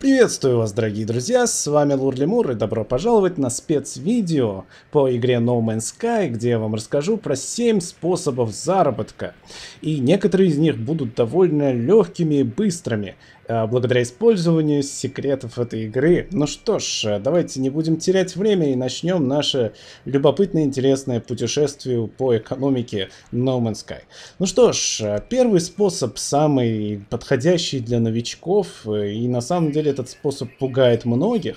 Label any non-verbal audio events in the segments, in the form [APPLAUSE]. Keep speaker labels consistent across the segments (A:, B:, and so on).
A: Приветствую вас, дорогие друзья, с вами Лурли Мур и добро пожаловать на спецвидео по игре No Man's Sky, где я вам расскажу про 7 способов заработка. И некоторые из них будут довольно легкими и быстрыми, благодаря использованию секретов этой игры. Ну что ж, давайте не будем терять время и начнем наше любопытное интересное путешествие по экономике No Man's Sky. Ну что ж, первый способ самый подходящий для новичков и на самом деле этот способ пугает многих,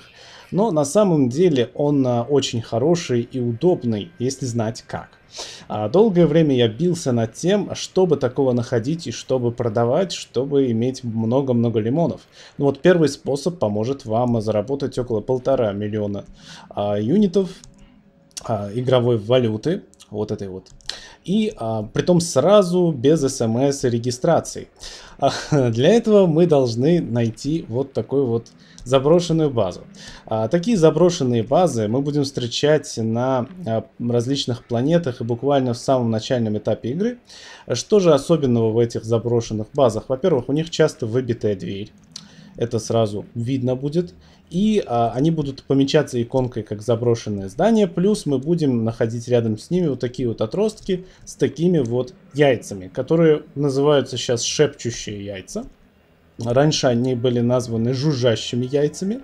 A: но на самом деле он очень хороший и удобный, если знать как. А долгое время я бился над тем, чтобы такого находить и чтобы продавать, чтобы иметь много-много лимонов. Ну вот первый способ поможет вам заработать около полтора миллиона а, юнитов а, игровой валюты, вот этой вот. И а, притом сразу без смс и регистрации. А, [LAUGHS] для этого мы должны найти вот такой вот заброшенную базу. А, такие заброшенные базы мы будем встречать на а, различных планетах и буквально в самом начальном этапе игры. Что же особенного в этих заброшенных базах? Во-первых, у них часто выбитая дверь. Это сразу видно будет и а, они будут помечаться иконкой как заброшенное здание, плюс мы будем находить рядом с ними вот такие вот отростки с такими вот яйцами, которые называются сейчас шепчущие яйца. Раньше они были названы жужжащими яйцами,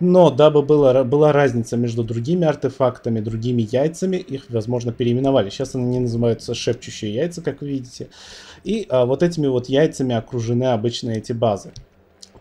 A: но дабы была, была разница между другими артефактами, другими яйцами, их, возможно, переименовали. Сейчас они называются шепчущие яйца, как вы видите. И а, вот этими вот яйцами окружены обычно эти базы.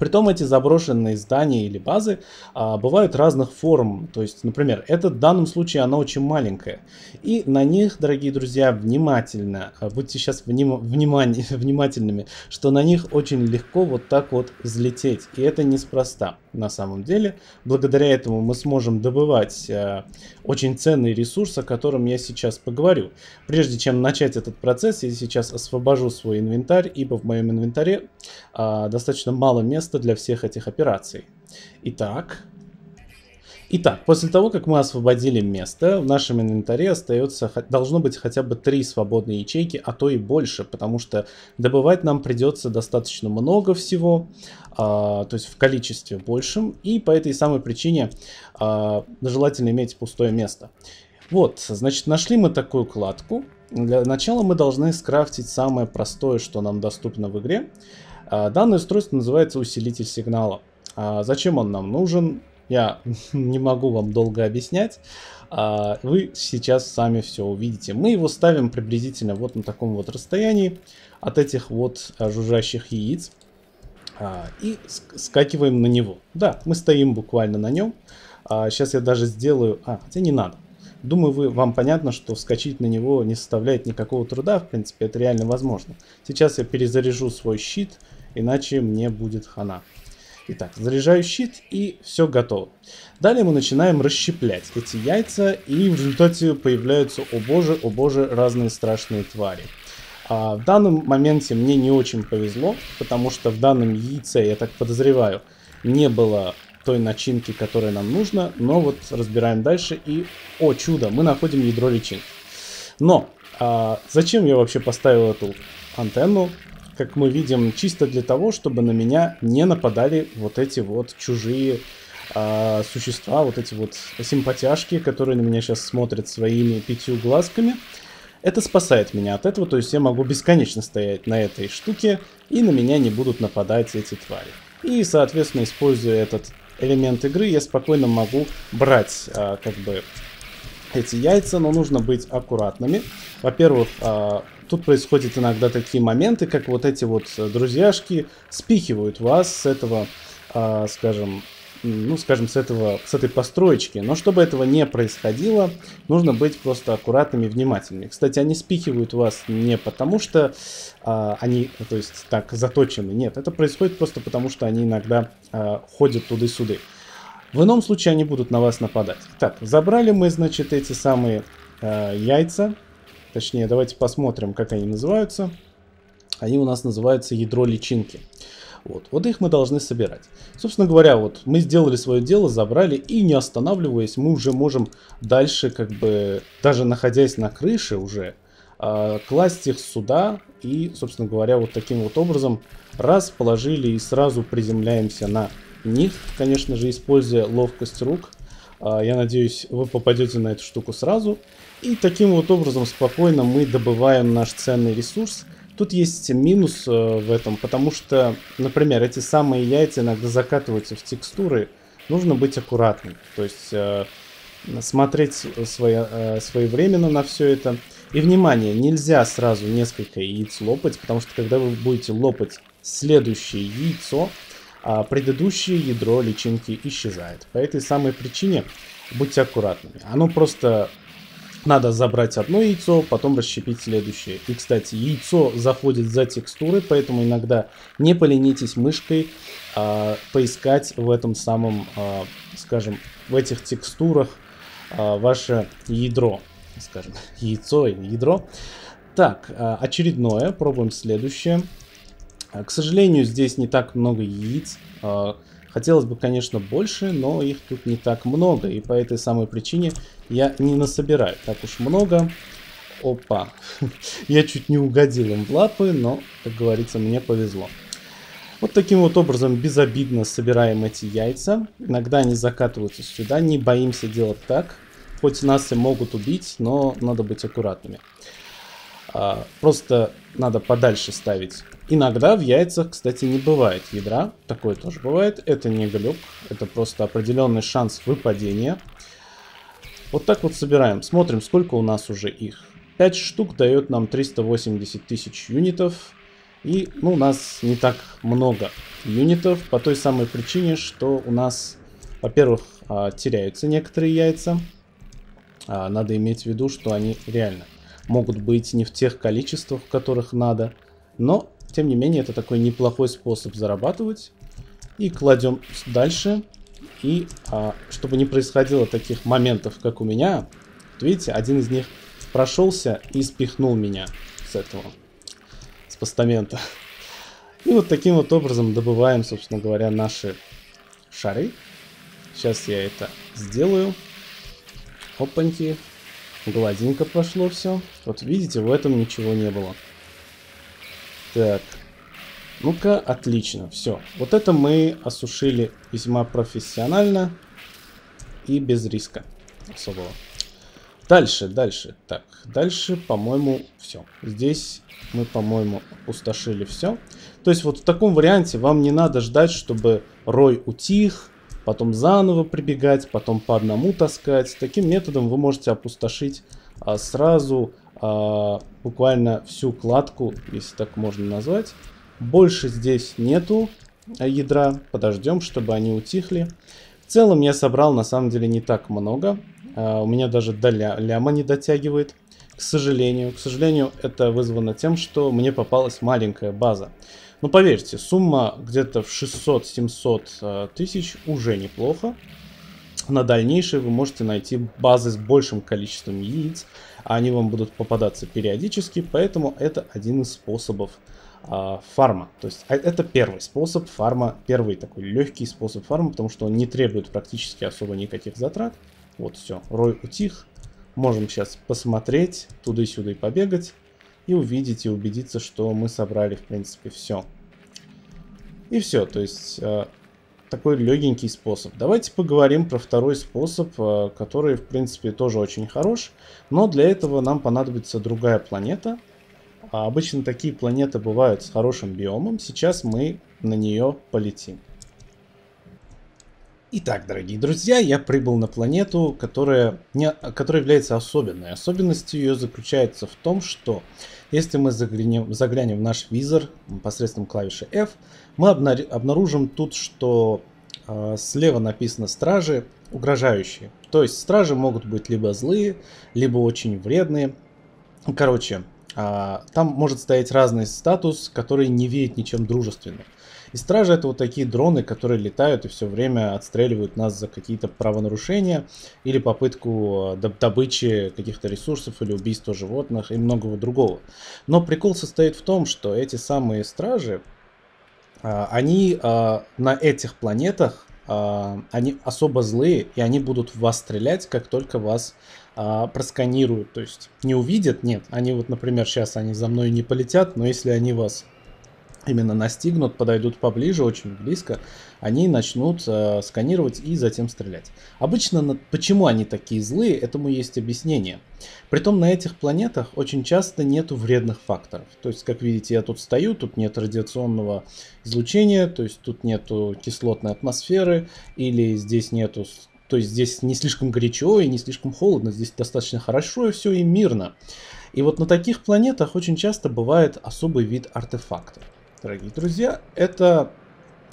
A: Притом эти заброшенные здания или базы а, бывают разных форм. То есть, например, это в данном случае она очень маленькая. И на них, дорогие друзья, внимательно, а, будьте сейчас вним, внимание, [LAUGHS] внимательными, что на них очень легко вот так вот взлететь. И это неспроста на самом деле. Благодаря этому мы сможем добывать э, очень ценный ресурс, о котором я сейчас поговорю. Прежде чем начать этот процесс, я сейчас освобожу свой инвентарь, ибо в моем инвентаре э, достаточно мало места для всех этих операций. Итак, Итак, после того, как мы освободили место, в нашем инвентаре остается, должно быть хотя бы три свободные ячейки, а то и больше, потому что добывать нам придется достаточно много всего, а, то есть в количестве большем, и по этой самой причине а, желательно иметь пустое место. Вот, значит, нашли мы такую кладку. Для начала мы должны скрафтить самое простое, что нам доступно в игре. А, данное устройство называется усилитель сигнала. А, зачем он нам нужен? Я [LAUGHS] не могу вам долго объяснять. А, вы сейчас сами все увидите. Мы его ставим приблизительно вот на таком вот расстоянии от этих вот а, жужжащих яиц. А, и скакиваем на него. Да, мы стоим буквально на нем. Сейчас я даже сделаю... А, хотя не надо. Думаю, вы, вам понятно, что вскочить на него не составляет никакого труда. В принципе, это реально возможно. Сейчас я перезаряжу свой щит, иначе мне будет хана. Итак, заряжаю щит и все готово. Далее мы начинаем расщеплять эти яйца и в результате появляются, о боже, о боже, разные страшные твари. А в данном моменте мне не очень повезло, потому что в данном яйце, я так подозреваю, не было той начинки, которая нам нужна, но вот разбираем дальше и, о чудо, мы находим ядро личинки. Но а, зачем я вообще поставил эту антенну? Как мы видим, чисто для того, чтобы на меня не нападали вот эти вот чужие э, существа, вот эти вот симпатяшки, которые на меня сейчас смотрят своими пятью глазками. Это спасает меня от этого, то есть я могу бесконечно стоять на этой штуке, и на меня не будут нападать эти твари. И, соответственно, используя этот элемент игры, я спокойно могу брать, а, как бы, эти яйца, но нужно быть аккуратными. Во-первых, а, тут происходят иногда такие моменты, как вот эти вот друзьяшки спихивают вас с этого, а, скажем, ну, скажем, с, этого, с этой построечки. Но чтобы этого не происходило, нужно быть просто аккуратными и внимательными. Кстати, они спихивают вас не потому, что а, они, то есть, так заточены. Нет, это происходит просто потому, что они иногда а, ходят туда-сюда. В ином случае они будут на вас нападать. Так, забрали мы, значит, эти самые э, яйца. Точнее, давайте посмотрим, как они называются. Они у нас называются ядро личинки. Вот, вот их мы должны собирать. Собственно говоря, вот мы сделали свое дело, забрали и не останавливаясь, мы уже можем дальше, как бы, даже находясь на крыше уже, э, класть их сюда и, собственно говоря, вот таким вот образом раз положили и сразу приземляемся на них, конечно же, используя ловкость рук. А, я надеюсь, вы попадете на эту штуку сразу. И таким вот образом спокойно мы добываем наш ценный ресурс. Тут есть минус э, в этом, потому что, например, эти самые яйца иногда закатываются в текстуры. Нужно быть аккуратным. То есть э, смотреть свое, э, своевременно на все это. И внимание, нельзя сразу несколько яиц лопать, потому что когда вы будете лопать следующее яйцо, а предыдущее ядро личинки исчезает. По этой самой причине будьте аккуратными. Оно просто надо забрать одно яйцо, потом расщепить следующее. И, кстати, яйцо заходит за текстуры, поэтому иногда не поленитесь мышкой а, поискать в этом самом, а, скажем, в этих текстурах а, ваше ядро скажем, [LAUGHS] яйцо или ядро. Так, а, очередное, пробуем следующее. К сожалению, здесь не так много яиц. А, хотелось бы, конечно, больше, но их тут не так много. И по этой самой причине я не насобираю так уж много. Опа, [LAUGHS] я чуть не угодил им в лапы, но, как говорится, мне повезло. Вот таким вот образом безобидно собираем эти яйца. Иногда они закатываются сюда, не боимся делать так. Хоть нас и могут убить, но надо быть аккуратными. А, просто надо подальше ставить. Иногда в яйцах, кстати, не бывает ядра. Такое тоже бывает. Это не глюк. Это просто определенный шанс выпадения. Вот так вот собираем. Смотрим, сколько у нас уже их. 5 штук дает нам 380 тысяч юнитов. И ну, у нас не так много юнитов по той самой причине, что у нас, во-первых, а, теряются некоторые яйца. А, надо иметь в виду, что они реально могут быть не в тех количествах, которых надо. Но, тем не менее, это такой неплохой способ зарабатывать. И кладем дальше. И а, чтобы не происходило таких моментов, как у меня, вот видите, один из них прошелся и спихнул меня с этого, с постамента. И вот таким вот образом добываем, собственно говоря, наши шары. Сейчас я это сделаю. Опаньки. Гладенько пошло все. Вот видите, в этом ничего не было. Так. Ну-ка, отлично, все. Вот это мы осушили весьма профессионально и без риска особого. Дальше, дальше. Так, дальше, по-моему, все. Здесь мы, по-моему, опустошили все. То есть вот в таком варианте вам не надо ждать, чтобы рой утих, потом заново прибегать, потом по одному таскать. Таким методом вы можете опустошить а, сразу а, буквально всю кладку, если так можно назвать. Больше здесь нету а, ядра, подождем, чтобы они утихли. В целом я собрал на самом деле не так много, а, у меня даже до ля ляма не дотягивает. К сожалению, к сожалению, это вызвано тем, что мне попалась маленькая база. Но поверьте, сумма где-то в 600-700 э, тысяч уже неплохо. На дальнейшее вы можете найти базы с большим количеством яиц, они вам будут попадаться периодически, поэтому это один из способов э, фарма. То есть а, это первый способ фарма, первый такой легкий способ фарма, потому что он не требует практически особо никаких затрат. Вот все, рой утих. Можем сейчас посмотреть, туда-сюда и побегать и увидеть и убедиться, что мы собрали, в принципе, все. И все, то есть э, такой легенький способ. Давайте поговорим про второй способ, э, который, в принципе, тоже очень хорош, но для этого нам понадобится другая планета. А обычно такие планеты бывают с хорошим биомом, сейчас мы на нее полетим. Итак, дорогие друзья, я прибыл на планету, которая, не, которая является особенной. Особенностью ее заключается в том, что если мы заглянем, заглянем в наш визор посредством клавиши F, мы обнаружим тут, что э, слева написано «Стражи угрожающие». То есть стражи могут быть либо злые, либо очень вредные. Короче, э, там может стоять разный статус, который не веет ничем дружественным. И стражи это вот такие дроны, которые летают и все время отстреливают нас за какие-то правонарушения или попытку э, добычи каких-то ресурсов или убийства животных и многого другого. Но прикол состоит в том, что эти самые стражи, э, они э, на этих планетах, они особо злые, и они будут в вас стрелять, как только вас просканируют. То есть не увидят, нет. Они вот, например, сейчас они за мной не полетят, но если они вас именно настигнут, подойдут поближе, очень близко, они начнут э, сканировать и затем стрелять. Обычно, на, почему они такие злые, этому есть объяснение. Притом на этих планетах очень часто нету вредных факторов. То есть, как видите, я тут стою, тут нет радиационного излучения, то есть тут нету кислотной атмосферы, или здесь нету... То есть здесь не слишком горячо и не слишком холодно, здесь достаточно хорошо и все и мирно. И вот на таких планетах очень часто бывает особый вид артефактов дорогие друзья, это,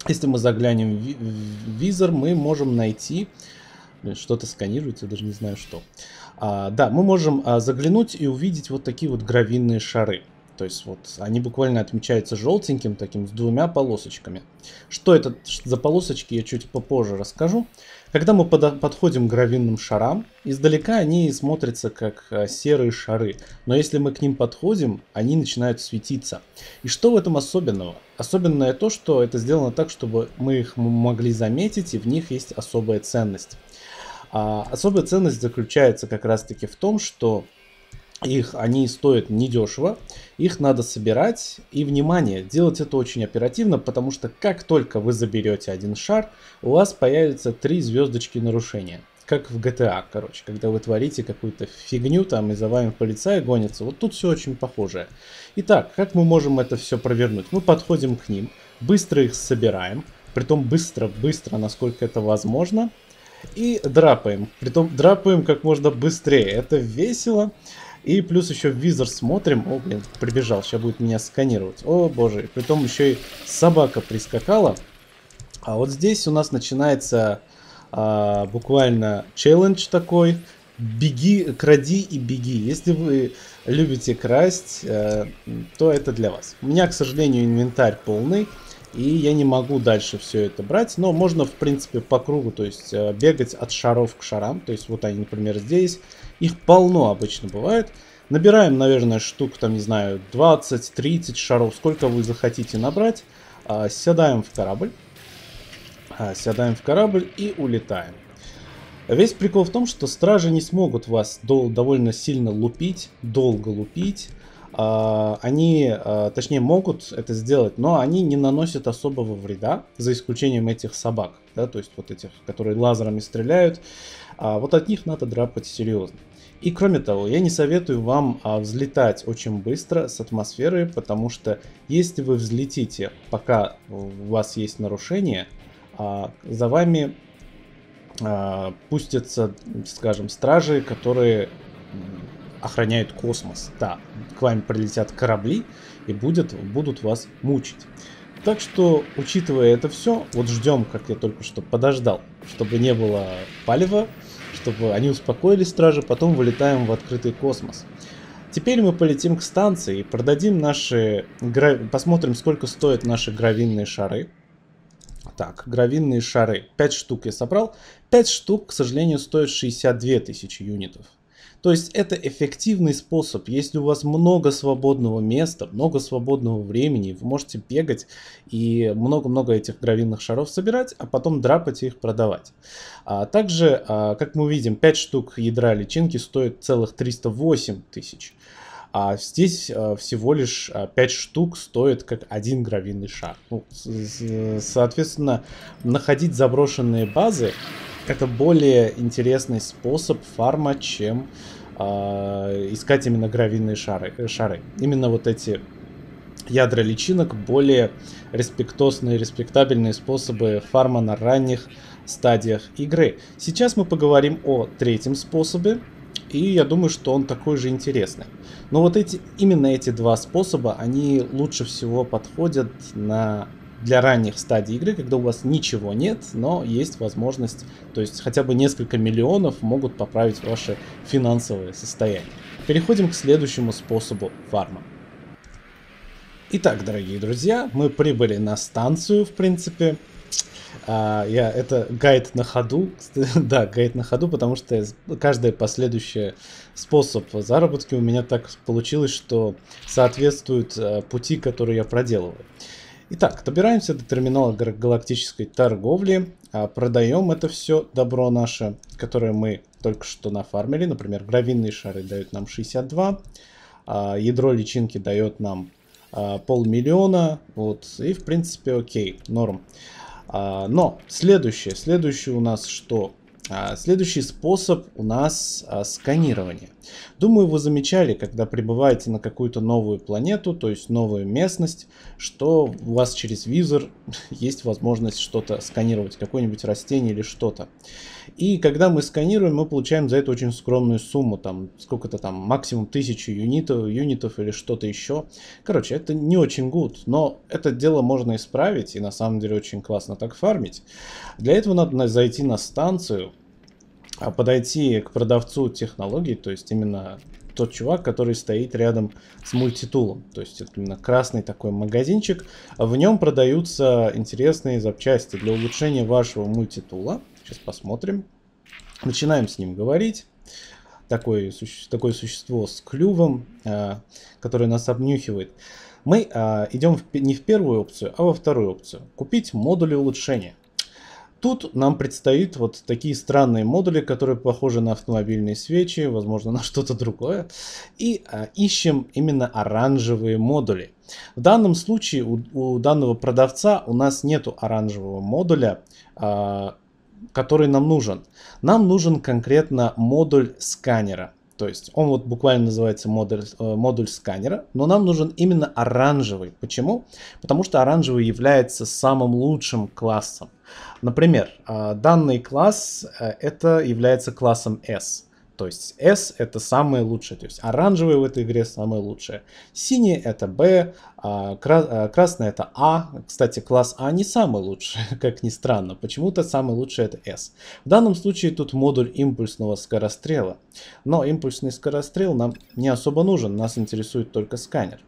A: если мы заглянем в визор, мы можем найти, что-то сканируется, даже не знаю что. А, да, мы можем а, заглянуть и увидеть вот такие вот гравийные шары. То есть вот они буквально отмечаются желтеньким таким с двумя полосочками. Что это за полосочки, я чуть попозже расскажу. Когда мы под, подходим к гравинным шарам, издалека они смотрятся как а, серые шары. Но если мы к ним подходим, они начинают светиться. И что в этом особенного? Особенное то, что это сделано так, чтобы мы их могли заметить, и в них есть особая ценность. А особая ценность заключается как раз таки в том, что их, они стоят недешево, их надо собирать и, внимание, делать это очень оперативно, потому что как только вы заберете один шар, у вас появятся три звездочки нарушения. Как в GTA, короче, когда вы творите какую-то фигню там и за вами полицаи гонятся, вот тут все очень похожее. Итак, как мы можем это все провернуть? Мы подходим к ним, быстро их собираем, притом быстро-быстро, насколько это возможно, и драпаем. Притом драпаем как можно быстрее, это весело. И плюс еще в визор смотрим. О, блин, прибежал, сейчас будет меня сканировать. О, боже. Притом еще и собака прискакала. А вот здесь у нас начинается а, буквально челлендж такой. Беги, кради и беги. Если вы любите красть, а, то это для вас. У меня, к сожалению, инвентарь полный. И я не могу дальше все это брать. Но можно, в принципе, по кругу, то есть э, бегать от шаров к шарам. То есть вот они, например, здесь. Их полно обычно бывает. Набираем, наверное, штук, там, не знаю, 20-30 шаров, сколько вы захотите набрать. А, сядаем в корабль. А, сядаем в корабль и улетаем. Весь прикол в том, что стражи не смогут вас довольно сильно лупить, долго лупить. А, они, а, точнее, могут это сделать, но они не наносят особого вреда, за исключением этих собак, да, то есть вот этих, которые лазерами стреляют. А вот от них надо драпать серьезно. И кроме того, я не советую вам а, взлетать очень быстро с атмосферы, потому что если вы взлетите, пока у вас есть нарушение, а, за вами а, пустятся, скажем, стражи, которые охраняют космос. Да, к вам прилетят корабли и будет, будут вас мучить. Так что, учитывая это все, вот ждем, как я только что подождал, чтобы не было палева, чтобы они успокоились стражи, потом вылетаем в открытый космос. Теперь мы полетим к станции и продадим наши... Посмотрим, сколько стоят наши гравинные шары. Так, гравинные шары. 5 штук я собрал. 5 штук, к сожалению, стоят 62 тысячи юнитов. То есть это эффективный способ. Если у вас много свободного места, много свободного времени, вы можете бегать и много-много этих гравинных шаров собирать, а потом драпать и их продавать. А также, а, как мы видим, 5 штук ядра личинки стоят целых 308 тысяч. А здесь а, всего лишь а, 5 штук стоит как один гравинный шар. Ну, соответственно, находить заброшенные базы это более интересный способ фарма, чем э, искать именно гравийные шары, шары. Именно вот эти ядра личинок более респектосные, респектабельные способы фарма на ранних стадиях игры. Сейчас мы поговорим о третьем способе, и я думаю, что он такой же интересный. Но вот эти, именно эти два способа, они лучше всего подходят на для ранних стадий игры, когда у вас ничего нет, но есть возможность, то есть хотя бы несколько миллионов могут поправить ваше финансовое состояние. Переходим к следующему способу фарма. Итак, дорогие друзья, мы прибыли на станцию, в принципе. А, я, это гайд на ходу, [LAUGHS] да, гайд на ходу, потому что каждый последующий способ заработки у меня так получилось, что соответствует а, пути, которые я проделываю. Итак, добираемся до терминала галактической торговли, а продаем это все добро наше, которое мы только что нафармили. Например, гравинные шары дают нам 62, а ядро личинки дает нам а, полмиллиона, вот, и в принципе окей, норм. Но следующее, следующее у нас что? Следующий способ у нас сканирование. Думаю, вы замечали, когда прибываете на какую-то новую планету, то есть новую местность, что у вас через визор [LAUGHS] есть возможность что-то сканировать, какое-нибудь растение или что-то. И когда мы сканируем, мы получаем за это очень скромную сумму, там сколько-то там, максимум тысячу юнитов, юнитов или что-то еще. Короче, это не очень good, но это дело можно исправить и на самом деле очень классно так фармить. Для этого надо зайти на станцию, а подойти к продавцу технологий, то есть именно тот чувак, который стоит рядом с мультитулом. То есть это именно красный такой магазинчик. В нем продаются интересные запчасти для улучшения вашего мультитула. Сейчас посмотрим. Начинаем с ним говорить. Такое, такое существо с клювом, а, которое нас обнюхивает. Мы а, идем не в первую опцию, а во вторую опцию. Купить модули улучшения. Тут нам предстоит вот такие странные модули, которые похожи на автомобильные свечи, возможно [LAUGHS] на что-то другое. И а, ищем именно оранжевые модули. В данном случае у, у данного продавца у нас нету оранжевого модуля, а, который нам нужен. Нам нужен конкретно модуль сканера. То есть он вот буквально называется модуль, э, модуль сканера, но нам нужен именно оранжевый. Почему? Потому что оранжевый является самым лучшим классом. Например, э, данный класс э, это является классом S. То есть S это самое лучшее, то есть оранжевый в этой игре самое лучшее. Синий это B, а, а красный это А. Кстати, класс А не самый лучший, [LAUGHS] как ни странно. Почему-то самый лучший это S. В данном случае тут модуль импульсного скорострела. Но импульсный скорострел нам не особо нужен, нас интересует только сканер.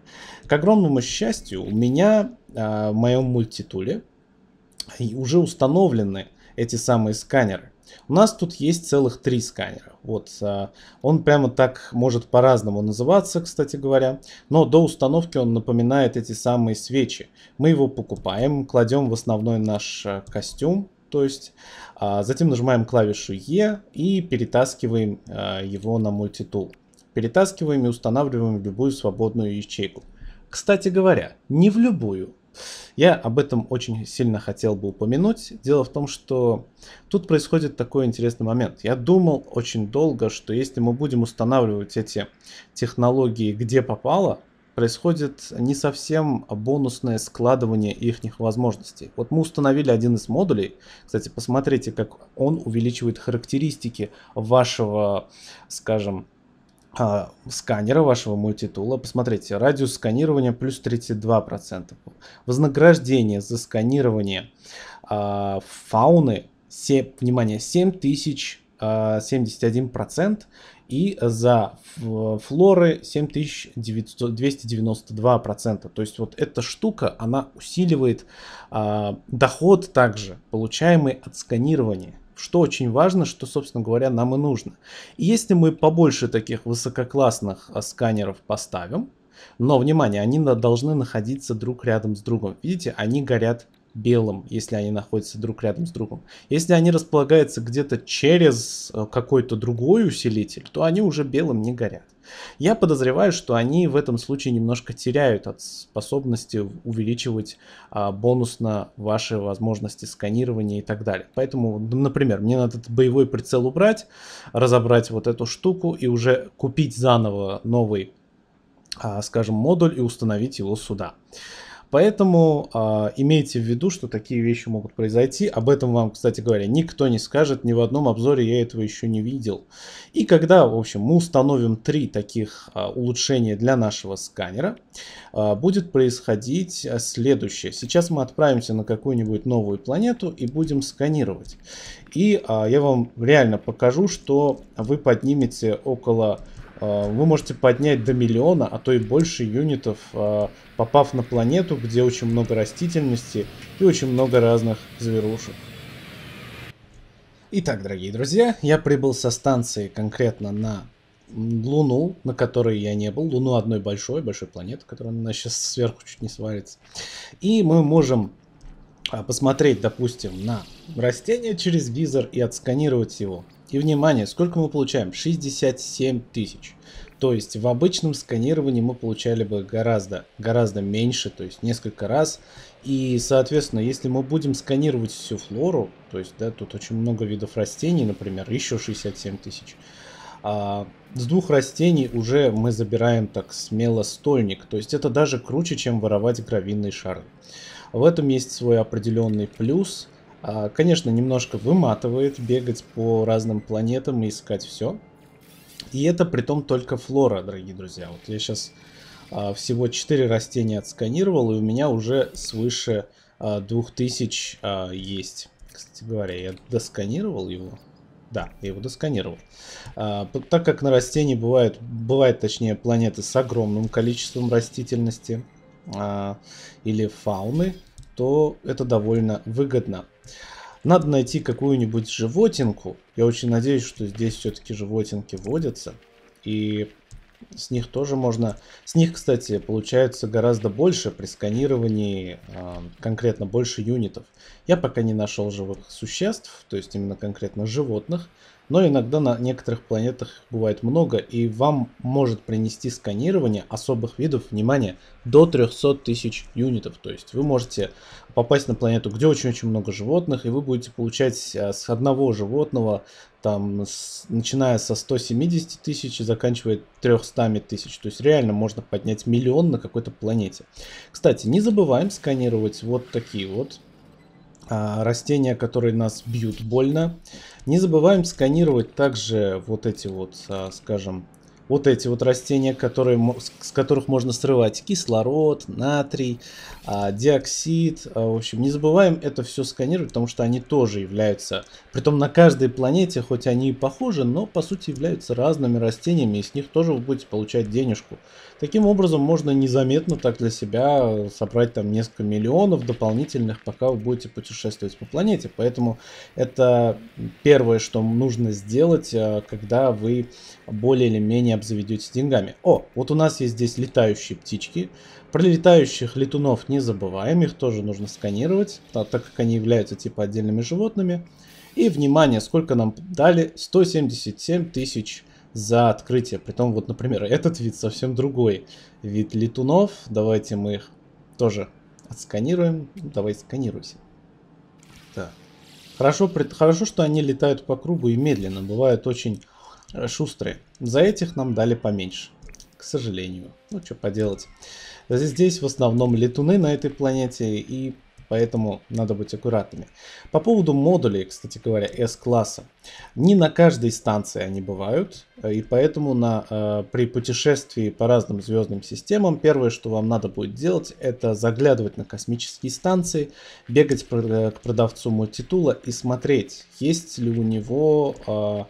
A: К огромному счастью, у меня а, в моем мультитуле уже установлены эти самые сканеры. У нас тут есть целых три сканера. Вот, а, он прямо так может по-разному называться, кстати говоря, но до установки он напоминает эти самые свечи. Мы его покупаем, кладем в основной наш а, костюм, то есть а, затем нажимаем клавишу E и перетаскиваем его на мультитул. Перетаскиваем и устанавливаем в любую свободную ячейку. Кстати говоря, не в любую, я об этом очень сильно хотел бы упомянуть. Дело в том, что тут происходит такой интересный момент. Я думал очень долго, что если мы будем устанавливать эти технологии где попало, происходит не совсем бонусное складывание их возможностей. Вот мы установили один из модулей. Кстати, посмотрите, как он увеличивает характеристики вашего, скажем, сканера вашего мультитула. Посмотрите, радиус сканирования плюс 32%. Вознаграждение за сканирование а, фауны, 7, внимание, 7071%. И за флоры 7292%. То есть вот эта штука, она усиливает а, доход также, получаемый от сканирования что очень важно, что, собственно говоря, нам и нужно. И если мы побольше таких высококлассных а, сканеров поставим, но, внимание, они должны находиться друг рядом с другом. Видите, они горят белым, если они находятся друг рядом с другом. Если они располагаются где-то через э, какой-то другой усилитель, то они уже белым не горят. Я подозреваю, что они в этом случае немножко теряют от способности увеличивать а, бонусно ваши возможности сканирования и так далее. Поэтому, например, мне надо этот боевой прицел убрать, разобрать вот эту штуку и уже купить заново новый, а, скажем, модуль и установить его сюда. Поэтому э, имейте в виду, что такие вещи могут произойти. Об этом вам, кстати говоря, никто не скажет. Ни в одном обзоре я этого еще не видел. И когда, в общем, мы установим три таких э, улучшения для нашего сканера, э, будет происходить следующее. Сейчас мы отправимся на какую-нибудь новую планету и будем сканировать. И э, я вам реально покажу, что вы поднимете около вы можете поднять до миллиона, а то и больше юнитов попав на планету, где очень много растительности и очень много разных зверушек. Итак, дорогие друзья, я прибыл со станции конкретно на Луну, на которой я не был. Луну одной большой, большой планеты, которая у нас сейчас сверху чуть не свалится. И мы можем а, посмотреть, допустим, на растение через визор и отсканировать его. И внимание, сколько мы получаем? 67 тысяч. То есть в обычном сканировании мы получали бы гораздо, гораздо меньше, то есть несколько раз. И, соответственно, если мы будем сканировать всю флору, то есть, да, тут очень много видов растений, например, еще 67 тысяч, а, с двух растений уже мы забираем так смело стольник. То есть это даже круче, чем воровать гравийные шары. В этом есть свой определенный плюс. А, конечно, немножко выматывает бегать по разным планетам и искать все. И это при том только флора, дорогие друзья. Вот я сейчас а, всего 4 растения отсканировал, и у меня уже свыше а, 2000 а, есть. Кстати говоря, я досканировал его. Да, я его досканировал. Так как на растении бывает, бывает точнее планеты с огромным количеством растительности или фауны, то это довольно выгодно. Надо найти какую-нибудь животинку. Я очень надеюсь, что здесь все-таки животинки водятся. И с них тоже можно... С них, кстати, получается гораздо больше при сканировании, э, конкретно больше юнитов. Я пока не нашел живых существ, то есть именно конкретно животных. Но иногда на некоторых планетах бывает много, и вам может принести сканирование особых видов, внимание, до 300 тысяч юнитов. То есть вы можете попасть на планету, где очень-очень много животных, и вы будете получать а, с одного животного, там, с, начиная со 170 тысяч и заканчивая 300 тысяч. То есть реально можно поднять миллион на какой-то планете. Кстати, не забываем сканировать вот такие вот растения, которые нас бьют больно. Не забываем сканировать также вот эти вот, а, скажем, вот эти вот растения, которые, с которых можно срывать кислород, натрий, а, диоксид. А, в общем, не забываем это все сканировать, потому что они тоже являются, притом на каждой планете, хоть они и похожи, но по сути являются разными растениями, и с них тоже вы будете получать денежку. Таким образом, можно незаметно так для себя собрать там несколько миллионов дополнительных, пока вы будете путешествовать по планете. Поэтому это первое, что нужно сделать, а, когда вы более или менее обзаведетесь деньгами. О, вот у нас есть здесь летающие птички. Про летающих летунов не забываем, их тоже нужно сканировать, так как они являются типа отдельными животными. И, внимание, сколько нам дали? 177 тысяч за открытие. Притом, вот, например, этот вид совсем другой. Вид летунов. Давайте мы их тоже отсканируем. Давай сканируйся. Так. Хорошо, хорошо, что они летают по кругу и медленно. Бывают очень Э, шустрые. За этих нам дали поменьше, к сожалению. Ну, что поделать. Здесь в основном летуны на этой планете, и поэтому надо быть аккуратными. По поводу модулей, кстати говоря, S-класса. Не на каждой станции они бывают, и поэтому на, э, при путешествии по разным звездным системам первое, что вам надо будет делать, это заглядывать на космические станции, бегать к продавцу мультитула и смотреть, есть ли у него... Э,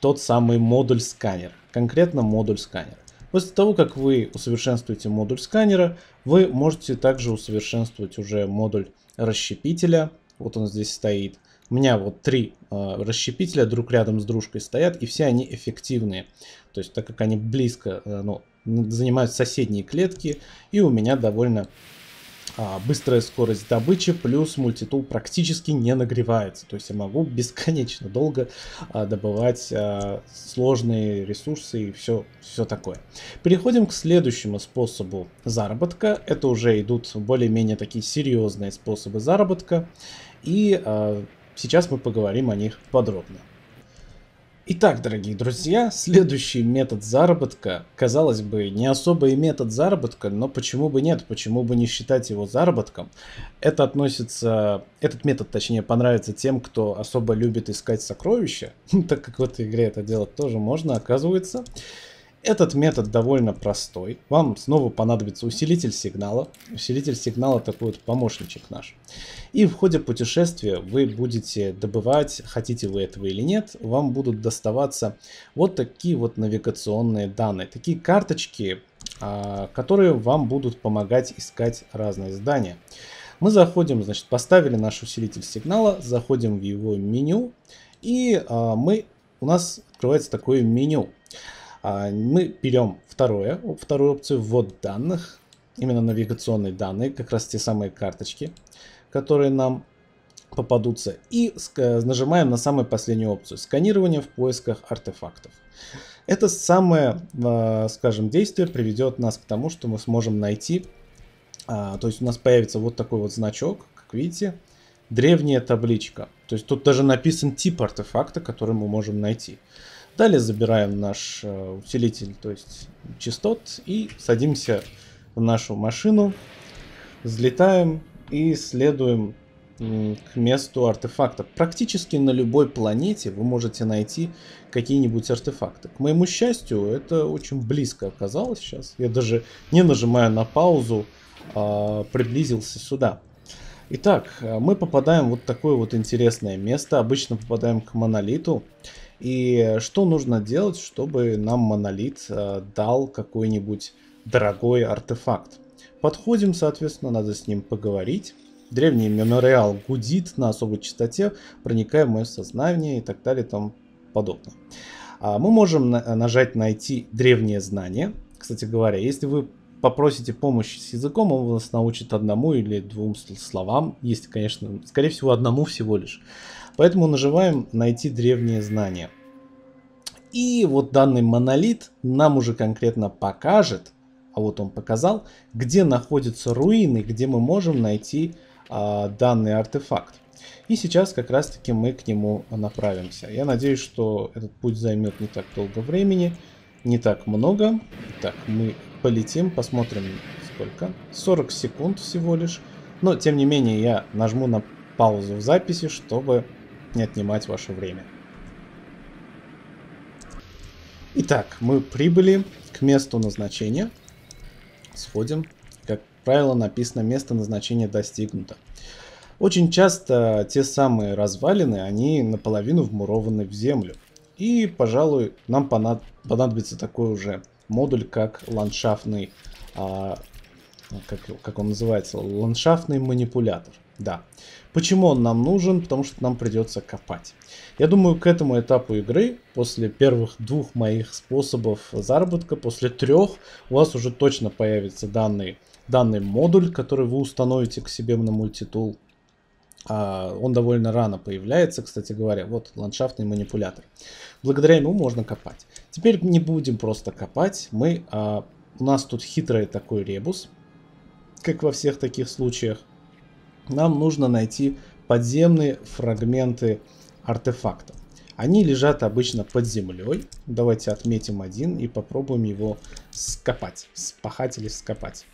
A: тот самый модуль сканер, конкретно модуль сканера. После того, как вы усовершенствуете модуль сканера, вы можете также усовершенствовать уже модуль расщепителя. Вот он здесь стоит. У меня вот три э, расщепителя друг рядом с дружкой стоят, и все они эффективные. То есть, так как они близко э, ну, занимают соседние клетки, и у меня довольно быстрая скорость добычи, плюс мультитул практически не нагревается. То есть я могу бесконечно долго а, добывать а, сложные ресурсы и все, все такое. Переходим к следующему способу заработка. Это уже идут более-менее такие серьезные способы заработка. И а, сейчас мы поговорим о них подробно. Итак, дорогие друзья, следующий метод заработка, казалось бы, не особый метод заработка, но почему бы нет, почему бы не считать его заработком? Это относится, этот метод, точнее, понравится тем, кто особо любит искать сокровища, [LAUGHS] так как в этой игре это делать тоже можно, оказывается. Этот метод довольно простой. Вам снова понадобится усилитель сигнала. Усилитель сигнала такой вот помощничек наш. И в ходе путешествия вы будете добывать, хотите вы этого или нет, вам будут доставаться вот такие вот навигационные данные. Такие карточки, а, которые вам будут помогать искать разные здания. Мы заходим, значит, поставили наш усилитель сигнала, заходим в его меню, и а, мы, у нас открывается такое меню. А, мы берем второе, вторую опцию ввод данных, именно навигационные данные, как раз те самые карточки, которые нам попадутся. И нажимаем на самую последнюю опцию. Сканирование в поисках артефактов. Это самое, а, скажем, действие приведет нас к тому, что мы сможем найти, а, то есть у нас появится вот такой вот значок, как видите, древняя табличка. То есть тут даже написан тип артефакта, который мы можем найти. Далее забираем наш э, усилитель, то есть частот, и садимся в нашу машину, взлетаем и следуем к месту артефакта. Практически на любой планете вы можете найти какие-нибудь артефакты. К моему счастью, это очень близко оказалось сейчас. Я даже не нажимая на паузу, а, приблизился сюда. Итак, мы попадаем в вот такое вот интересное место. Обычно попадаем к монолиту. И что нужно делать, чтобы нам монолит а, дал какой-нибудь дорогой артефакт? Подходим, соответственно, надо с ним поговорить. Древний мемориал гудит на особой частоте, проникая в мое сознание и так далее и тому подобное. А мы можем нажать «Найти древнее знание». Кстати говоря, если вы попросите помощи с языком, он вас научит одному или двум словам. Есть, конечно, скорее всего, одному всего лишь. Поэтому нажимаем «Найти древнее знание». И вот данный монолит нам уже конкретно покажет, а вот он показал, где находятся руины, где мы можем найти а, данный артефакт. И сейчас как раз таки мы к нему направимся. Я надеюсь, что этот путь займет не так долго времени, не так много. Так, мы полетим, посмотрим сколько. 40 секунд всего лишь. Но, тем не менее, я нажму на паузу в записи, чтобы не отнимать ваше время. Итак, мы прибыли к месту назначения. Сходим правило написано место назначения достигнуто. Очень часто те самые развалины, они наполовину вмурованы в землю. И, пожалуй, нам понадобится такой уже модуль, как ландшафтный, а, как, как он называется, ландшафтный манипулятор. Да. Почему он нам нужен? Потому что нам придется копать. Я думаю, к этому этапу игры, после первых двух моих способов заработка, после трех, у вас уже точно появится данный данный модуль, который вы установите к себе на мультитул. А, он довольно рано появляется, кстати говоря. Вот ландшафтный манипулятор. Благодаря ему можно копать. Теперь не будем просто копать. Мы, а, у нас тут хитрый такой ребус, как во всех таких случаях. Нам нужно найти подземные фрагменты артефакта. Они лежат обычно под землей. Давайте отметим один и попробуем его скопать. Спахать или скопать.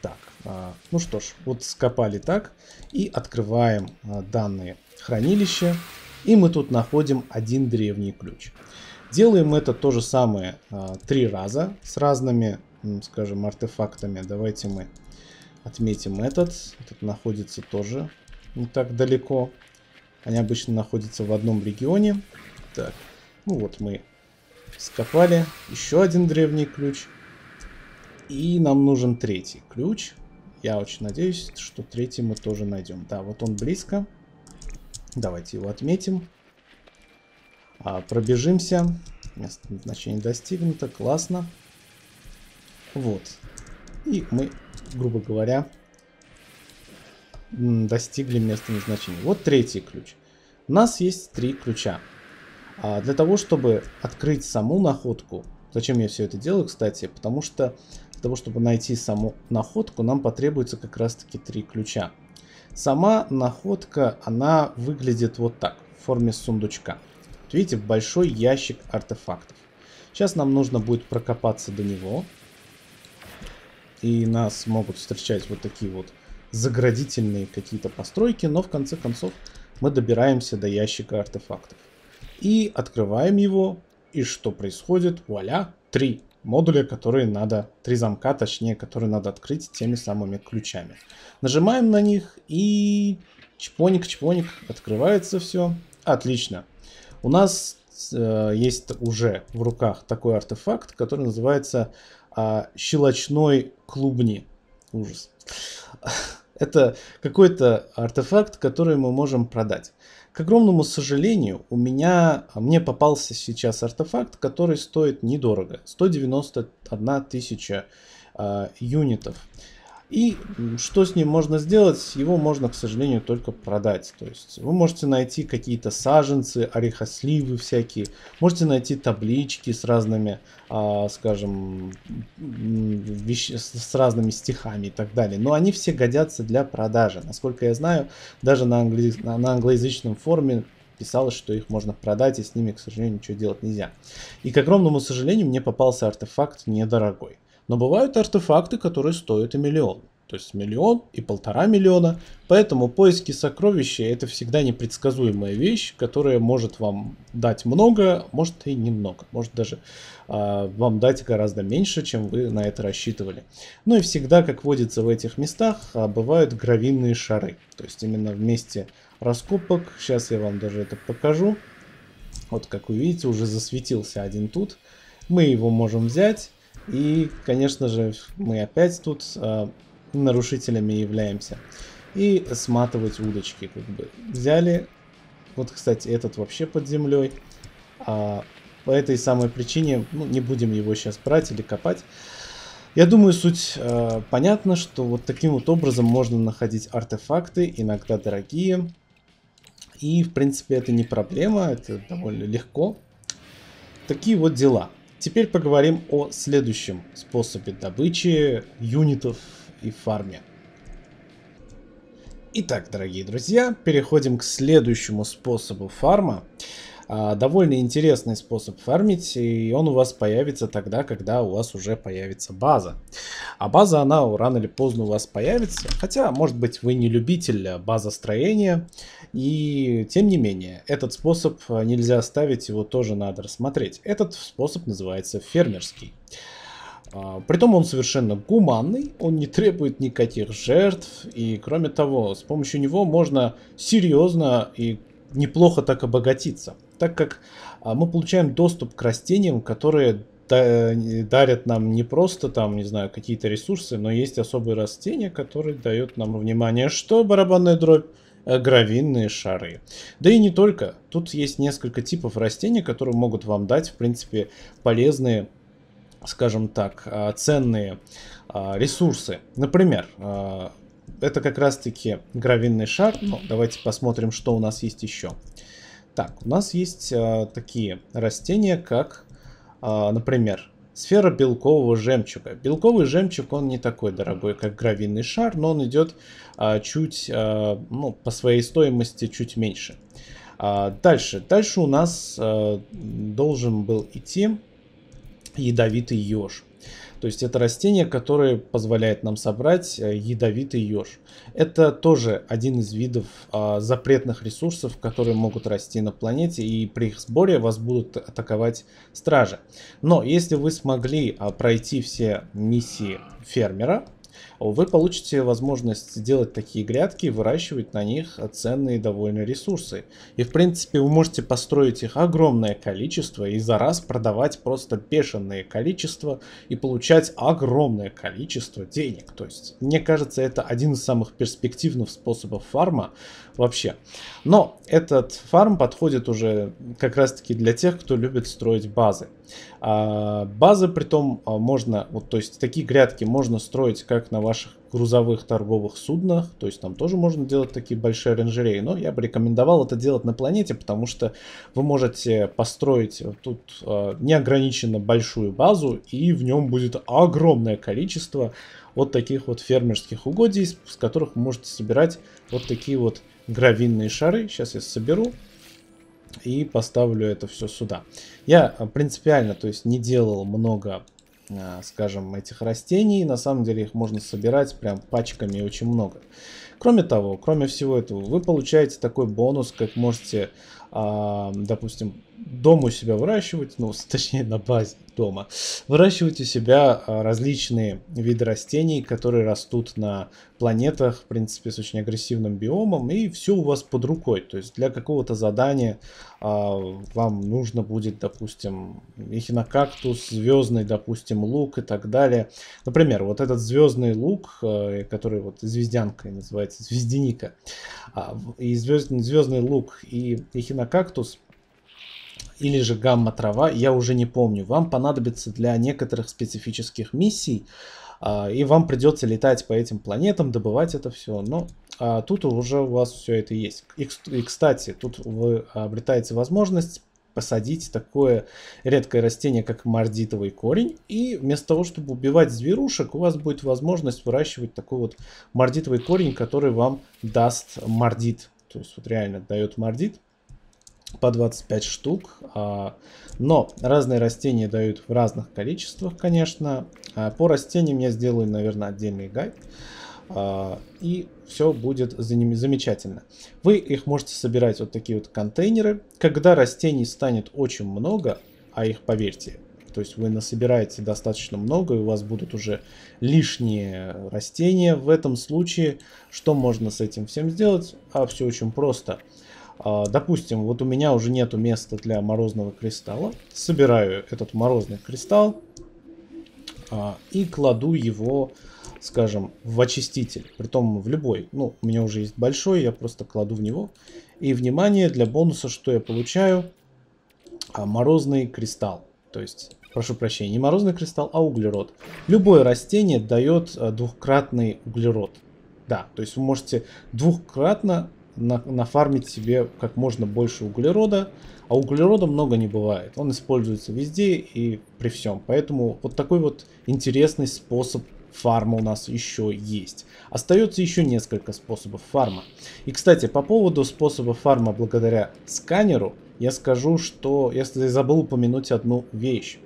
A: Так, а, ну что ж, вот скопали так. И открываем а, данные хранилища. И мы тут находим один древний ключ. Делаем это то же самое а, три раза с разными, скажем, артефактами. Давайте мы отметим этот. Этот находится тоже не так далеко. Они обычно находятся в одном регионе. Так, ну вот мы скопали еще один древний ключ. И нам нужен третий ключ. Я очень надеюсь, что третий мы тоже найдем. Да, вот он близко. Давайте его отметим. А, пробежимся. Место назначения достигнуто. Классно. Вот. И мы, грубо говоря, достигли места назначения. Вот третий ключ. У нас есть три ключа. А для того, чтобы открыть саму находку, зачем я все это делаю, кстати, потому что для того, чтобы найти саму находку, нам потребуется как раз-таки три ключа. Сама находка, она выглядит вот так, в форме сундучка. Вот видите, большой ящик артефактов. Сейчас нам нужно будет прокопаться до него. И нас могут встречать вот такие вот заградительные какие-то постройки, но в конце концов мы добираемся до ящика артефактов. И открываем его, и что происходит? Вуаля, три модуля, которые надо, три замка, точнее, которые надо открыть теми самыми ключами. Нажимаем на них и чпоник-чпоник, открывается все. Отлично. У нас э, есть уже в руках такой артефакт, который называется э, щелочной клубни. Ужас. Это какой-то артефакт, который мы можем продать. К огромному сожалению, у меня, а, мне попался сейчас артефакт, который стоит недорого. 191 тысяча э, юнитов. И что с ним можно сделать? Его можно, к сожалению, только продать. То есть вы можете найти какие-то саженцы, орехосливы всякие. Можете найти таблички с разными, а, скажем, вещ... с разными стихами и так далее. Но они все годятся для продажи. Насколько я знаю, даже на, англи... на англоязычном форуме писалось, что их можно продать, и с ними, к сожалению, ничего делать нельзя. И, к огромному сожалению, мне попался артефакт недорогой. Но бывают артефакты, которые стоят и миллион. То есть миллион и полтора миллиона. Поэтому поиски сокровища это всегда непредсказуемая вещь, которая может вам дать много, может и немного. Может даже э, вам дать гораздо меньше, чем вы на это рассчитывали. Ну и всегда, как водится в этих местах, э, бывают гравинные шары. То есть именно в месте раскопок. Сейчас я вам даже это покажу. Вот как вы видите, уже засветился один тут. Мы его можем взять и, конечно же, мы опять тут э, нарушителями являемся. И сматывать удочки как бы. Взяли. Вот, кстати, этот вообще под землей. А по этой самой причине, ну, не будем его сейчас брать или копать. Я думаю, суть э, понятна, что вот таким вот образом можно находить артефакты, иногда дорогие. И, в принципе, это не проблема, это довольно легко. Такие вот дела. Теперь поговорим о следующем способе добычи юнитов и фарме. Итак, дорогие друзья, переходим к следующему способу фарма. А, довольно интересный способ фармить, и он у вас появится тогда, когда у вас уже появится база. А база, она рано или поздно у вас появится, хотя, может быть, вы не любитель базостроения, и тем не менее, этот способ а, нельзя оставить, его тоже надо рассмотреть. Этот способ называется фермерский. А, притом он совершенно гуманный, он не требует никаких жертв, и кроме того, с помощью него можно серьезно и неплохо так обогатиться, так как а, мы получаем доступ к растениям, которые дарят нам не просто там, не знаю, какие-то ресурсы, но есть особые растения, которые дают нам внимание, что барабанная дробь Э, гравинные шары. Да и не только. Тут есть несколько типов растений, которые могут вам дать, в принципе, полезные, скажем так, э, ценные э, ресурсы. Например, это как раз-таки гравинный шар. Ну, давайте посмотрим, что у нас есть еще. Так, у нас есть такие растения, как, например, Сфера белкового жемчуга. Белковый жемчуг, он не такой дорогой, как гравийный шар, но он идет а, чуть, а, ну, по своей стоимости чуть меньше. А, дальше. Дальше у нас а, должен был идти ядовитый еж. То есть это растение, которое позволяет нам собрать э, ядовитый еж. Это тоже один из видов а, запретных ресурсов, которые могут расти на планете, и при их сборе вас будут атаковать стражи. Но если вы смогли а, пройти все миссии фермера, вы получите возможность сделать такие грядки и выращивать на них ценные довольно ресурсы. И в принципе вы можете построить их огромное количество и за раз продавать просто бешеное количество и получать огромное количество денег. То есть мне кажется это один из самых перспективных способов фарма вообще. Но этот фарм подходит уже как раз таки для тех, кто любит строить базы. А, базы притом а, можно, вот то есть такие грядки можно строить как на ваших грузовых торговых суднах, то есть там тоже можно делать такие большие оранжереи, но я бы рекомендовал это делать на планете, потому что вы можете построить тут э, неограниченно большую базу, и в нем будет огромное количество вот таких вот фермерских угодий, с которых вы можете собирать вот такие вот гравинные шары. Сейчас я соберу и поставлю это все сюда. Я э, принципиально, то есть не делал много, скажем, этих растений. На самом деле их можно собирать прям пачками очень много. Кроме того, кроме всего этого, вы получаете такой бонус, как можете, а, допустим, дома у себя выращивать, ну, [LAUGHS] точнее на базе дома, выращивать у себя а, различные виды растений, которые растут на планетах, в принципе, с очень агрессивным биомом, и все у вас под рукой. То есть для какого-то задания а, вам нужно будет, допустим, эхинокактус, звездный, допустим, лук и так далее. Например, вот этот звездный лук, а, который вот звездянкой называется, звездяника, а, и звездный, звездный лук и эхинокактус – или же гамма-трава, я уже не помню. Вам понадобится для некоторых специфических миссий, а, и вам придется летать по этим планетам, добывать это все. Но а, тут уже у вас все это есть. И, и, кстати, тут вы обретаете возможность посадить такое редкое растение, как мордитовый корень. И вместо того, чтобы убивать зверушек, у вас будет возможность выращивать такой вот мордитовый корень, который вам даст мордит. То есть вот реально дает мордит по 25 штук. А, но разные растения дают в разных количествах, конечно. А, по растениям я сделаю, наверное, отдельный гайд. А, и все будет замечательно. Вы их можете собирать вот такие вот контейнеры. Когда растений станет очень много, а их, поверьте, то есть вы насобираете достаточно много, и у вас будут уже лишние растения. В этом случае что можно с этим всем сделать? А все очень просто. А, допустим, вот у меня уже нету места для морозного кристалла. Собираю этот морозный кристалл а, и кладу его, скажем, в очиститель. Притом в любой. Ну, у меня уже есть большой, я просто кладу в него. И, внимание, для бонуса, что я получаю? А, морозный кристалл. То есть, прошу прощения, не морозный кристалл, а углерод. Любое растение дает двухкратный углерод. Да, то есть вы можете двухкратно на, нафармить себе как можно больше углерода, а углерода много не бывает. Он используется везде и при всем. Поэтому вот такой вот интересный способ фарма у нас еще есть. Остается еще несколько способов фарма. И, кстати, по поводу способа фарма благодаря сканеру, я скажу, что я забыл упомянуть одну вещь.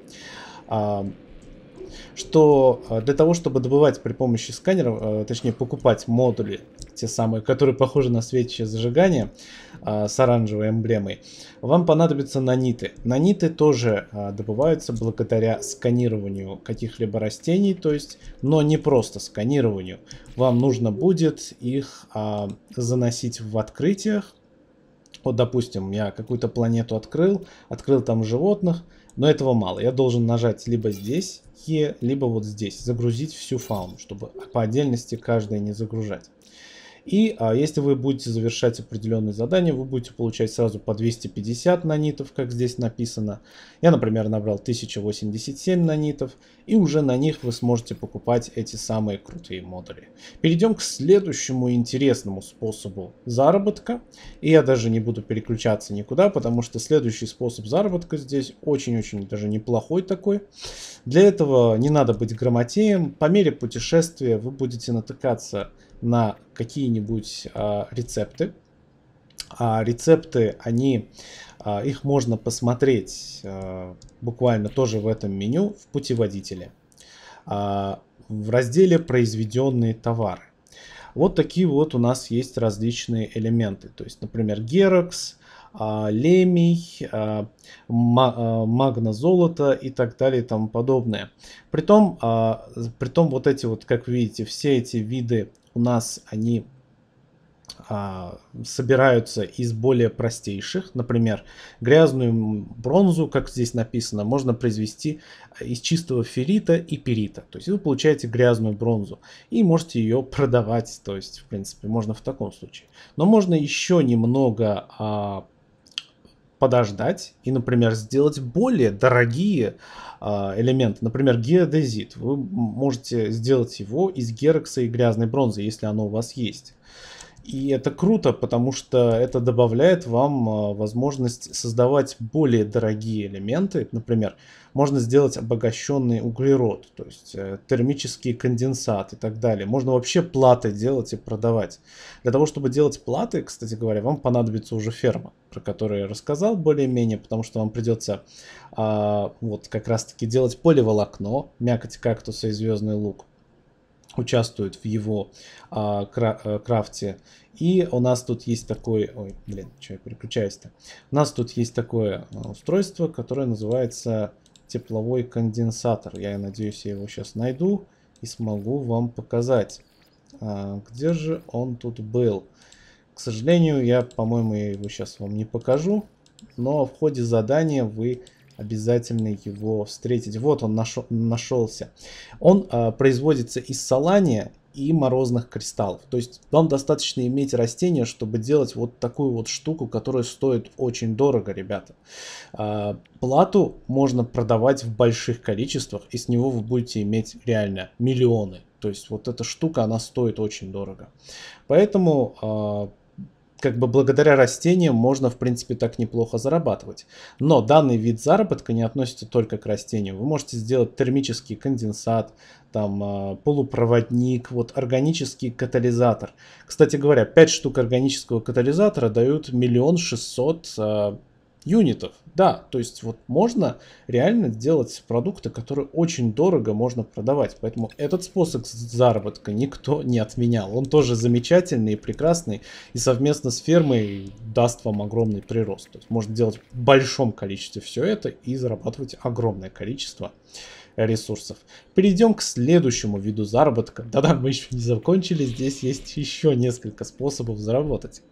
A: Что а, для того, чтобы добывать при помощи сканеров, а, точнее покупать модули те самые, которые похожи на светящее зажигание а, с оранжевой эмблемой, вам понадобятся наниты. Наниты тоже добываются благодаря сканированию каких-либо растений, то есть, но не просто сканированию. Вам нужно будет их заносить в открытиях. Вот, допустим, я какую-то планету открыл, открыл там животных, но этого мало. Я должен нажать либо здесь либо вот здесь, загрузить всю фауну, чтобы по отдельности каждое не загружать. И а, если вы будете завершать определенные задания, вы будете получать сразу по 250 нанитов, как здесь написано. Я, например, набрал 1087 нанитов, и уже на них вы сможете покупать эти самые крутые модули. Перейдем к следующему интересному способу заработка. И я даже не буду переключаться никуда, потому что следующий способ заработка здесь очень-очень даже неплохой такой. Для этого не надо быть грамотеем. По мере путешествия вы будете натыкаться на какие-нибудь а, рецепты. А рецепты, они, а, их можно посмотреть а, буквально тоже в этом меню в путеводителе. А, в разделе «Произведенные товары». Вот такие вот у нас есть различные элементы. То есть, например, Герокс, а, лемий, а, магнозолото и так далее и тому подобное. Притом, притом вот эти вот, как видите, все эти виды у нас они а, собираются из более простейших. Например, грязную бронзу, как здесь написано, можно произвести из чистого феррита и перита. То есть вы получаете грязную бронзу и можете ее продавать. То есть, в принципе, можно в таком случае. Но можно еще немного а, подождать и, например, сделать более дорогие а, элемент, например, геодезит, вы можете сделать его из герокса и грязной бронзы, если оно у вас есть. И это круто, потому что это добавляет вам а, возможность создавать более дорогие элементы. Например, можно сделать обогащенный углерод, то есть э, термический конденсат и так далее. Можно вообще платы делать и продавать. Для того, чтобы делать платы, кстати говоря, вам понадобится уже ферма, про которую я рассказал более-менее, потому что вам придется а, вот как раз-таки делать поливолокно, мякоть кактуса и звездный лук участвуют в его а, кра э, крафте. И у нас тут есть такой... Ой, блин, что я переключаюсь-то? У нас тут есть такое а, устройство, которое называется тепловой конденсатор. Я надеюсь, я его сейчас найду и смогу вам показать. А, где же он тут был? К сожалению, я, по-моему, его сейчас вам не покажу. Но в ходе задания вы обязательно его встретить. Вот он нашел, нашелся. Он э, производится из салания и морозных кристаллов. То есть вам достаточно иметь растения, чтобы делать вот такую вот штуку, которая стоит очень дорого, ребята. А, плату можно продавать в больших количествах, и с него вы будете иметь реально миллионы. То есть вот эта штука, она стоит очень дорого. Поэтому а, как бы благодаря растениям можно, в принципе, так неплохо зарабатывать. Но данный вид заработка не относится только к растениям. Вы можете сделать термический конденсат, там а, полупроводник, вот органический катализатор. Кстати говоря, 5 штук органического катализатора дают миллион шестьсот а, юнитов. Да, то есть вот можно реально делать продукты, которые очень дорого можно продавать. Поэтому этот способ заработка никто не отменял. Он тоже замечательный и прекрасный. И совместно с фермой даст вам огромный прирост. То есть можно делать в большом количестве все это и зарабатывать огромное количество ресурсов. Перейдем к следующему виду заработка. Да-да, мы еще не закончили. Здесь есть еще несколько способов заработать.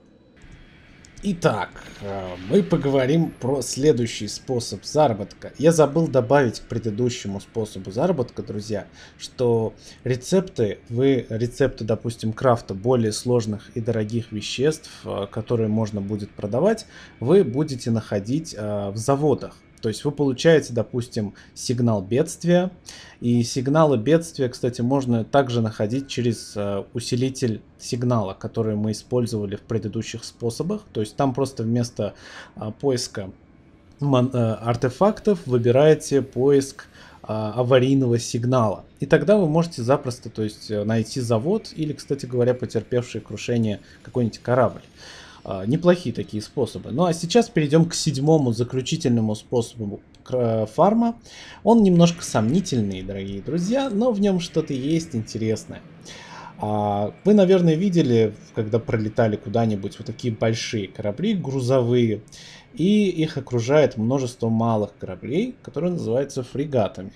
A: Итак, э, мы поговорим про следующий способ заработка. Я забыл добавить к предыдущему способу заработка, друзья, что рецепты, вы рецепты, допустим, крафта более сложных и дорогих веществ, э, которые можно будет продавать, вы будете находить э, в заводах. То есть вы получаете, допустим, сигнал бедствия. И сигналы бедствия, кстати, можно также находить через э, усилитель сигнала, который мы использовали в предыдущих способах. То есть там просто вместо э, поиска э, артефактов выбираете поиск э, аварийного сигнала. И тогда вы можете запросто то есть, э, найти завод или, кстати говоря, потерпевший крушение какой-нибудь корабль. А, неплохие такие способы. Ну а сейчас перейдем к седьмому заключительному способу фарма. Он немножко сомнительный, дорогие друзья, но в нем что-то есть интересное. А, вы, наверное, видели, когда пролетали куда-нибудь вот такие большие корабли грузовые, и их окружает множество малых кораблей, которые называются фрегатами.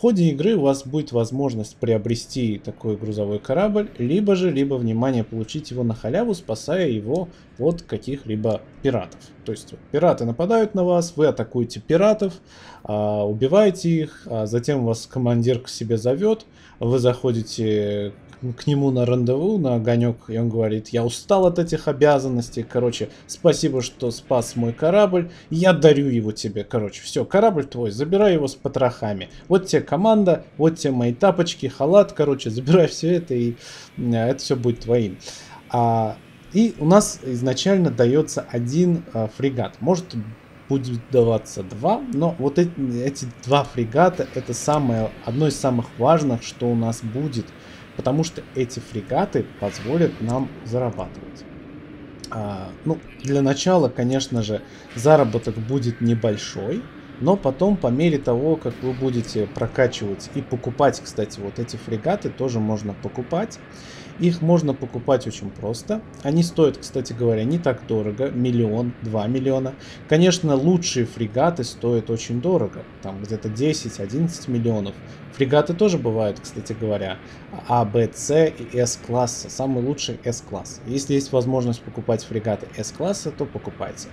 A: Ходе игры у вас будет возможность приобрести такой грузовой корабль, либо же, либо, внимание, получить его на халяву, спасая его от каких-либо пиратов. То есть вот, пираты нападают на вас, вы атакуете пиратов, а, убиваете их, а затем вас командир к себе зовет, вы заходите к нему на рандеву, на огонек, и он говорит, я устал от этих обязанностей, короче, спасибо, что спас мой корабль, я дарю его тебе, короче, все, корабль твой, забирай его с потрохами, вот тебе команда, вот тебе мои тапочки, халат, короче, забирай все это, и это все будет твоим. А, и у нас изначально дается один а, фрегат, может будет даваться два, но вот эти, эти два фрегата это самое, одно из самых важных, что у нас будет потому что эти фрегаты позволят нам зарабатывать. А, ну, для начала, конечно же, заработок будет небольшой, но потом, по мере того, как вы будете прокачивать и покупать, кстати, вот эти фрегаты тоже можно покупать. Их можно покупать очень просто. Они стоят, кстати говоря, не так дорого. Миллион, два миллиона. Конечно, лучшие фрегаты стоят очень дорого. Там где-то 10-11 миллионов. Фрегаты тоже бывают, кстати говоря. А, Б, С и С класса. Самый лучший С класс. Если есть возможность покупать фрегаты С класса, то покупайте.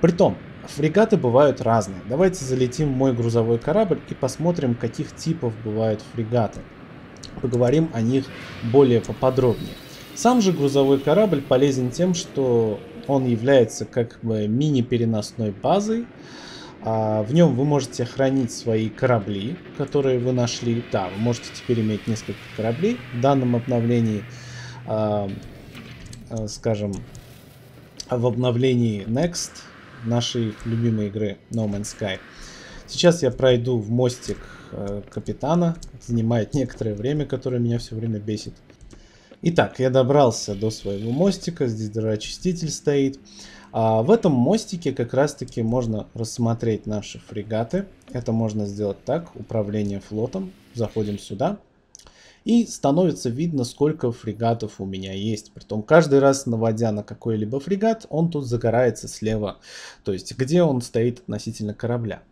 A: Притом, фрегаты бывают разные. Давайте залетим в мой грузовой корабль и посмотрим, каких типов бывают фрегаты поговорим о них более поподробнее. Сам же грузовой корабль полезен тем, что он является как бы мини-переносной базой. А в нем вы можете хранить свои корабли, которые вы нашли. Да, вы можете теперь иметь несколько кораблей. В данном обновлении, а, скажем, в обновлении Next нашей любимой игры No Man's Sky. Сейчас я пройду в мостик Э, капитана. Занимает некоторое время, которое меня все время бесит. Итак, я добрался до своего мостика. Здесь дырочиститель стоит. А в этом мостике как раз таки можно рассмотреть наши фрегаты. Это можно сделать так. Управление флотом. Заходим сюда. И становится видно, сколько фрегатов у меня есть. Притом каждый раз, наводя на какой-либо фрегат, он тут загорается слева. То есть, где он стоит относительно корабля.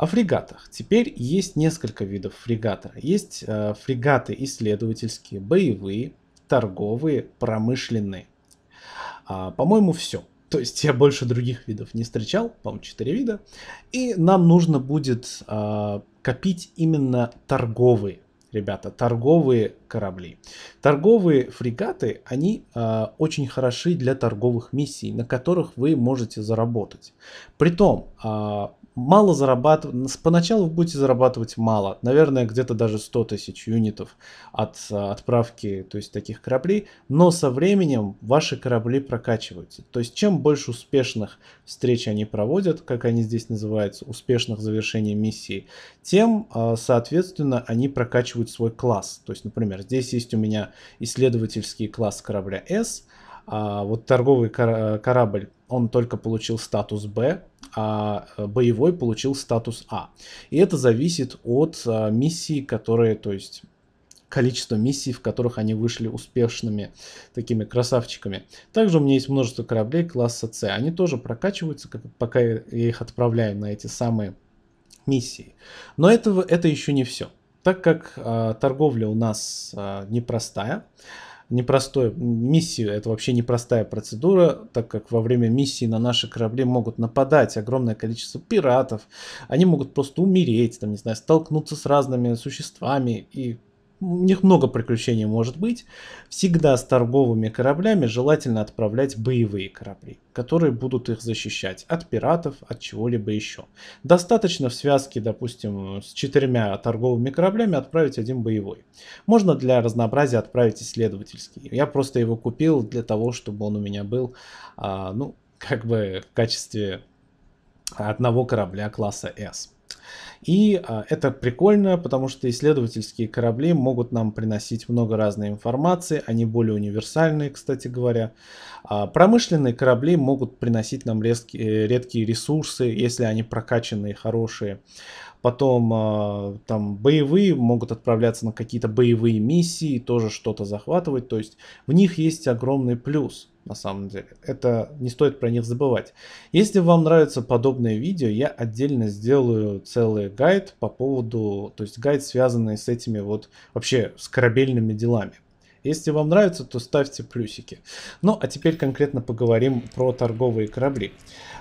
A: О фрегатах. Теперь есть несколько видов фрегата. Есть э, фрегаты исследовательские, боевые, торговые, промышленные. А, по-моему, все. То есть я больше других видов не встречал, по-моему, 4 вида. И нам нужно будет а, копить именно торговые. ребята, торговые корабли. Торговые фрегаты, они э, очень хороши для торговых миссий, на которых вы можете заработать. Притом, э, мало зарабатывать, поначалу вы будете зарабатывать мало, наверное, где-то даже 100 тысяч юнитов от отправки, то есть таких кораблей, но со временем ваши корабли прокачиваются. То есть чем больше успешных встреч они проводят, как они здесь называются, успешных завершений миссии, тем, а, соответственно, они прокачивают свой класс. То есть, например, здесь есть у меня исследовательский класс корабля S, а вот торговый корабль, он только получил статус B, а э, боевой получил статус А. И это зависит от а, миссии, которые, то есть количество миссий, в которых они вышли успешными такими красавчиками. Также у меня есть множество кораблей класса С. Они тоже прокачиваются, пока я их отправляю на эти самые миссии. Но этого, это еще не все. Так как э, торговля у нас э, непростая, непростой миссию. Это вообще непростая процедура, так как во время миссии на наши корабли могут нападать огромное количество пиратов. Они могут просто умереть, там, не знаю, столкнуться с разными существами и у них много приключений может быть. Всегда с торговыми кораблями желательно отправлять боевые корабли, которые будут их защищать от пиратов, от чего-либо еще. Достаточно в связке, допустим, с четырьмя торговыми кораблями отправить один боевой. Можно для разнообразия отправить исследовательский. Я просто его купил для того, чтобы он у меня был, а, ну, как бы в качестве одного корабля класса S. И а, это прикольно, потому что исследовательские корабли могут нам приносить много разной информации, они более универсальные, кстати говоря. А, промышленные корабли могут приносить нам редкие, редкие ресурсы, если они прокачанные, хорошие. Потом э, там боевые могут отправляться на какие-то боевые миссии, тоже что-то захватывать. То есть в них есть огромный плюс на самом деле. Это не стоит про них забывать. Если вам нравятся подобные видео, я отдельно сделаю целый гайд по поводу, то есть гайд связанный с этими вот вообще с корабельными делами. Если вам нравится, то ставьте плюсики. Ну, а теперь конкретно поговорим про торговые корабли.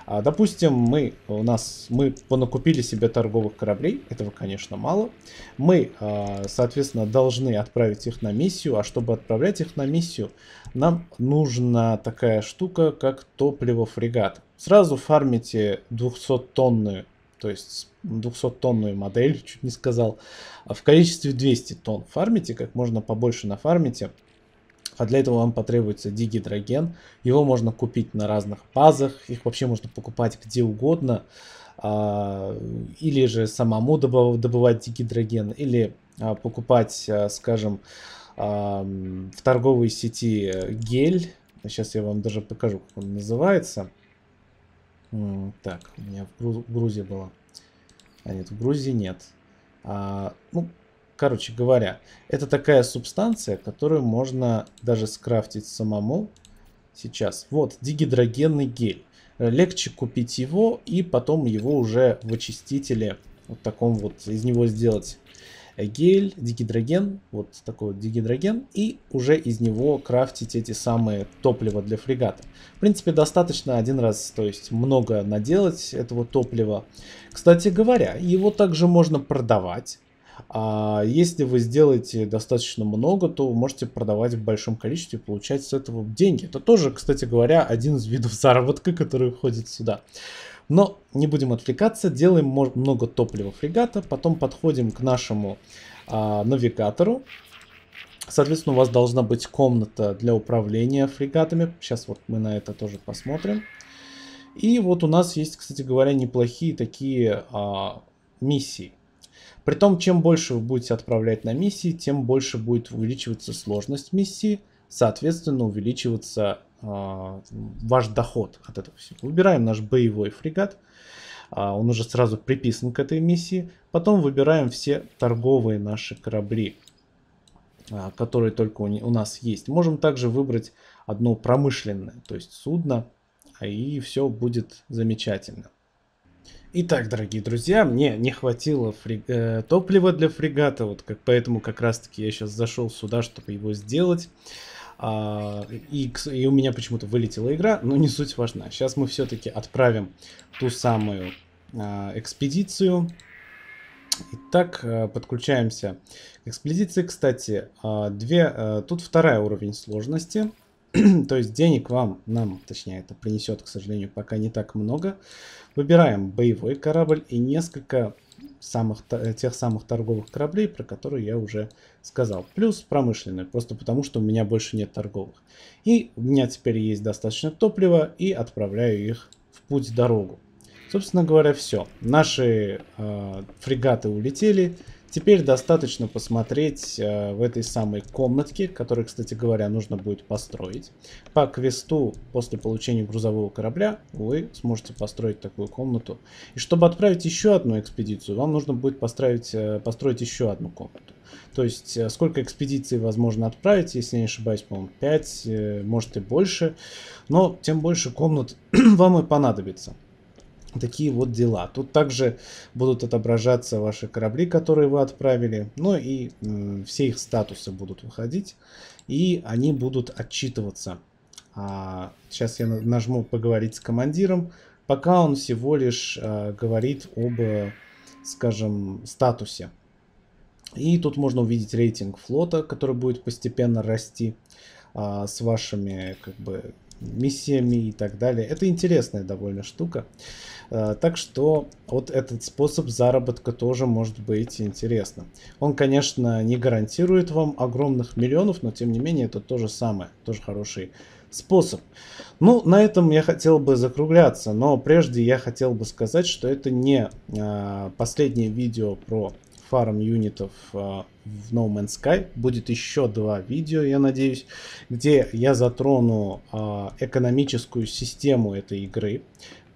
A: А, допустим, мы у нас мы понакупили себе торговых кораблей. Этого, конечно, мало. Мы, а, соответственно, должны отправить их на миссию. А чтобы отправлять их на миссию, нам нужна такая штука, как топливо фрегата. Сразу фармите 200-тонную то есть 200-тонную модель, чуть не сказал, а в количестве 200 тонн фармите, как можно побольше нафармите. А для этого вам потребуется дигидроген. Его можно купить на разных базах, их вообще можно покупать где угодно. А, или же самому добывать дигидроген, или а, покупать, скажем, в торговой сети гель. Сейчас я вам даже покажу, как он называется. Так, у меня в Грузии было. А нет, в Грузии нет. А, ну, короче говоря, это такая субстанция, которую можно даже скрафтить самому. Сейчас. Вот, дигидрогенный гель. Легче купить его и потом его уже в очистителе вот таком вот из него сделать гель, дигидроген, вот такой вот дигидроген, и уже из него крафтить эти самые топлива для фрегата. В принципе, достаточно один раз, то есть много наделать этого топлива. Кстати говоря, его также можно продавать. А если вы сделаете достаточно много, то вы можете продавать в большом количестве и получать с этого деньги. Это тоже, кстати говоря, один из видов [LAUGHS] заработка, который входит сюда. Но не будем отвлекаться, делаем много топлива фрегата, потом подходим к нашему а, навигатору. Соответственно, у вас должна быть комната для управления фрегатами. Сейчас вот мы на это тоже посмотрим. И вот у нас есть, кстати говоря, неплохие такие а, миссии. Притом, чем больше вы будете отправлять на миссии, тем больше будет увеличиваться сложность миссии, соответственно, увеличиваться ваш доход от этого всего. Выбираем наш боевой фрегат. А, он уже сразу приписан к этой миссии. Потом выбираем все торговые наши корабли, а, которые только у нас есть. Можем также выбрать одно промышленное, то есть судно, и все будет замечательно. Итак, дорогие друзья, мне не хватило фриг... э, топлива для фрегата, вот как поэтому как раз таки я сейчас зашел сюда, чтобы его сделать. А, и, и у меня почему-то вылетела игра, но не суть важна. Сейчас мы все-таки отправим ту самую а, экспедицию Итак, э, подключаемся к экспедиции. Кстати, а, две, э, тут вторая уровень сложности. [CLEARS THROAT] То есть денег вам, нам, точнее, это принесет, к сожалению, пока не так много. Выбираем боевой корабль и несколько самых, э, тех самых торговых кораблей, про которые я уже сказал. Плюс промышленные, просто потому что у меня больше нет торговых. И у меня теперь есть достаточно топлива и отправляю их в путь-дорогу. Собственно говоря, все. Наши э, фрегаты улетели. Теперь достаточно посмотреть э, в этой самой комнатке, которую, кстати говоря, нужно будет построить. По квесту после получения грузового корабля вы сможете построить такую комнату. И чтобы отправить еще одну экспедицию, вам нужно будет построить, э, построить еще одну комнату. То есть, э, сколько экспедиций возможно отправить, если не ошибаюсь, по-моему, 5, э, может и больше. Но тем больше комнат [CLEARS THROAT] вам и понадобится. Такие вот дела. Тут также будут отображаться ваши корабли, которые вы отправили. Ну и э, все их статусы будут выходить. И они будут отчитываться. А, сейчас я нажму поговорить с командиром. Пока он всего лишь э, говорит об, скажем, статусе. И тут можно увидеть рейтинг флота, который будет постепенно расти а, с вашими как бы миссиями и так далее. Это интересная довольно штука. Э, так что вот этот способ заработка тоже может быть интересным. Он, конечно, не гарантирует вам огромных миллионов, но тем не менее это то же самое, тоже хороший способ. Ну, на этом я хотел бы закругляться, но прежде я хотел бы сказать, что это не э, последнее видео про фарм юнитов э, в No Man's Sky. Будет еще два видео, я надеюсь, где я затрону э, экономическую систему этой игры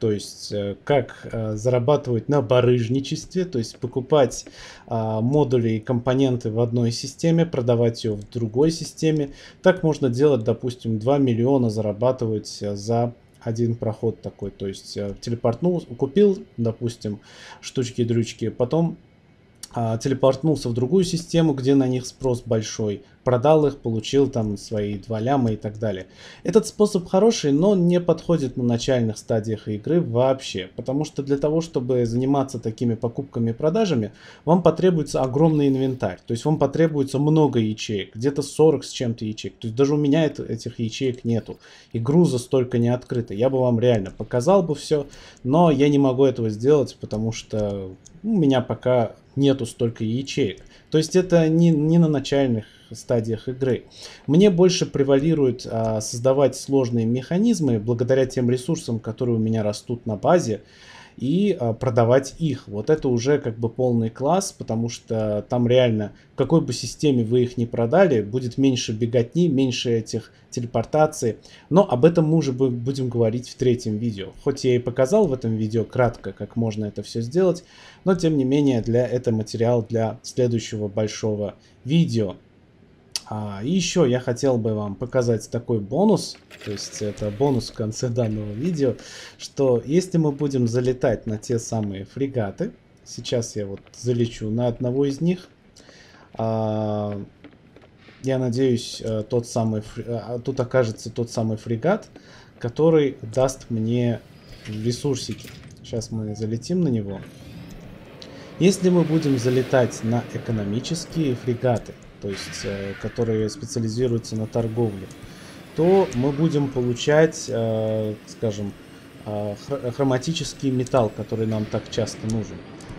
A: то есть э, как э, зарабатывать на барыжничестве, то есть покупать а, модули и компоненты в одной системе, продавать ее в другой системе. Так можно делать, допустим, 2 миллиона зарабатывать э, за один проход такой, то есть телепортнул, купил, допустим, штучки-дрючки, потом а, телепортнулся в другую систему, где на них спрос большой, продал их, получил там свои два ляма и так далее. Этот способ хороший, но не подходит на начальных стадиях игры вообще, потому что для того, чтобы заниматься такими покупками и продажами, вам потребуется огромный инвентарь, то есть вам потребуется много ячеек, где-то 40 с чем-то ячеек, то есть даже у меня это, этих ячеек нету, и груза столько не открыто, я бы вам реально показал бы все, но я не могу этого сделать, потому что у меня пока нету столько ячеек. То есть это не, не на начальных стадиях игры. Мне больше превалирует а, создавать сложные механизмы благодаря тем ресурсам, которые у меня растут на базе и а, продавать их. Вот это уже как бы полный класс, потому что там реально, в какой бы системе вы их не продали, будет меньше беготни, меньше этих телепортаций. Но об этом мы уже будем говорить в третьем видео. Хоть я и показал в этом видео кратко, как можно это все сделать, но тем не менее для это материал для следующего большого видео. А, и еще я хотел бы вам показать такой бонус, то есть это бонус в конце данного видео, что если мы будем залетать на те самые фрегаты, сейчас я вот залечу на одного из них, а, я надеюсь, э, тот самый, а, тут окажется тот самый фрегат, который даст мне ресурсики. Сейчас мы залетим на него. Если мы будем залетать на экономические фрегаты, то есть э, которые специализируются на торговле, то мы будем получать, э, скажем, э, хроматический металл, который нам так часто нужен.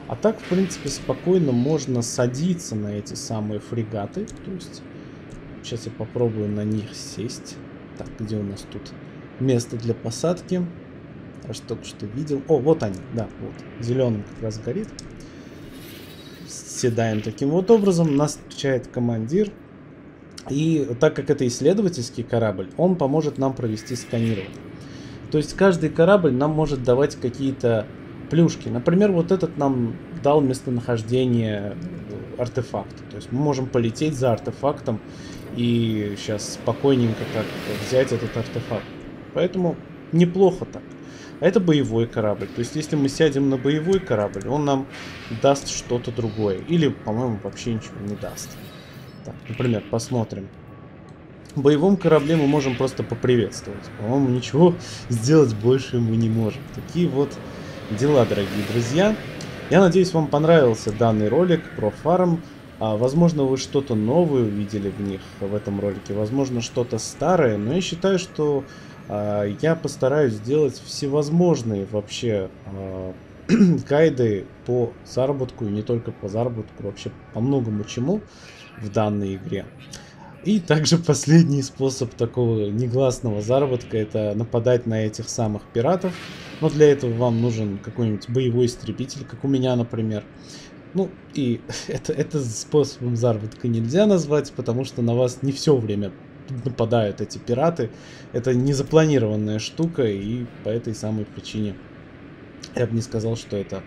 A: А так, в принципе, спокойно можно садиться на эти самые фрегаты. То есть, сейчас я попробую на них сесть. Так, где у нас тут место для посадки? Аж только что видел. О, вот они, да, вот. Зеленым как раз горит седаем таким вот образом. Нас встречает командир. И так как это исследовательский корабль, он поможет нам провести сканирование. То есть каждый корабль нам может давать какие-то плюшки. Например, вот этот нам дал местонахождение артефакта. То есть мы можем полететь за артефактом и сейчас спокойненько так взять этот артефакт. Поэтому неплохо так. Это боевой корабль. То есть, если мы сядем на боевой корабль, он нам даст что-то другое. Или, по-моему, вообще ничего не даст. Так, например, посмотрим. В боевом корабле мы можем просто поприветствовать. По-моему, ничего [LAUGHS] сделать больше мы не можем. Такие вот дела, дорогие друзья. Я надеюсь, вам понравился данный ролик про фарм. А, возможно, вы что-то новое увидели в них, в этом ролике, возможно, что-то старое, но я считаю, что я постараюсь сделать всевозможные вообще а, [CLEARS THROAT] гайды по заработку, и не только по заработку, вообще по многому чему в данной игре. И также [LAUGHS] последний способ такого негласного заработка это нападать на этих самых пиратов. Но для этого вам нужен какой-нибудь боевой истребитель, как у меня, например. Ну, и [LAUGHS] это, это способом заработка нельзя назвать, потому что на вас не все время нападают эти пираты. Это незапланированная штука, и по этой самой причине я бы не сказал, что это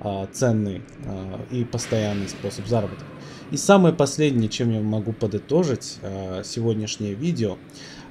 A: а, ценный а, и постоянный способ заработка. И самое последнее, чем я могу подытожить а, сегодняшнее видео,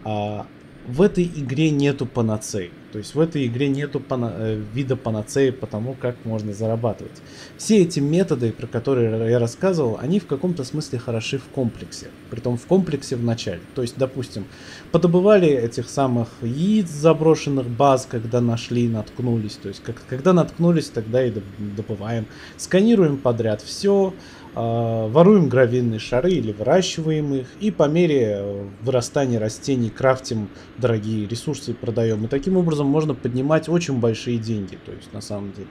A: а, в этой игре нету панацеи. То есть в этой игре нету пана э, вида панацеи по тому, как можно зарабатывать. Все эти методы, про которые я рассказывал, они в каком-то смысле хороши в комплексе. Притом в комплексе в начале. То есть, допустим, подобывали этих самых яиц заброшенных баз, когда нашли, наткнулись. То есть, как, когда наткнулись, тогда и добываем. Сканируем подряд все. А, воруем гравийные шары или выращиваем их, и по мере вырастания растений крафтим дорогие ресурсы и продаем. И таким образом можно поднимать очень большие деньги, то есть на самом деле.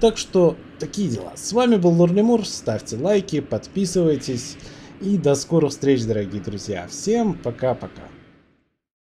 A: Так что такие дела. С вами был Лорлимур, ставьте лайки, подписывайтесь, и до скорых встреч, дорогие друзья. Всем пока-пока.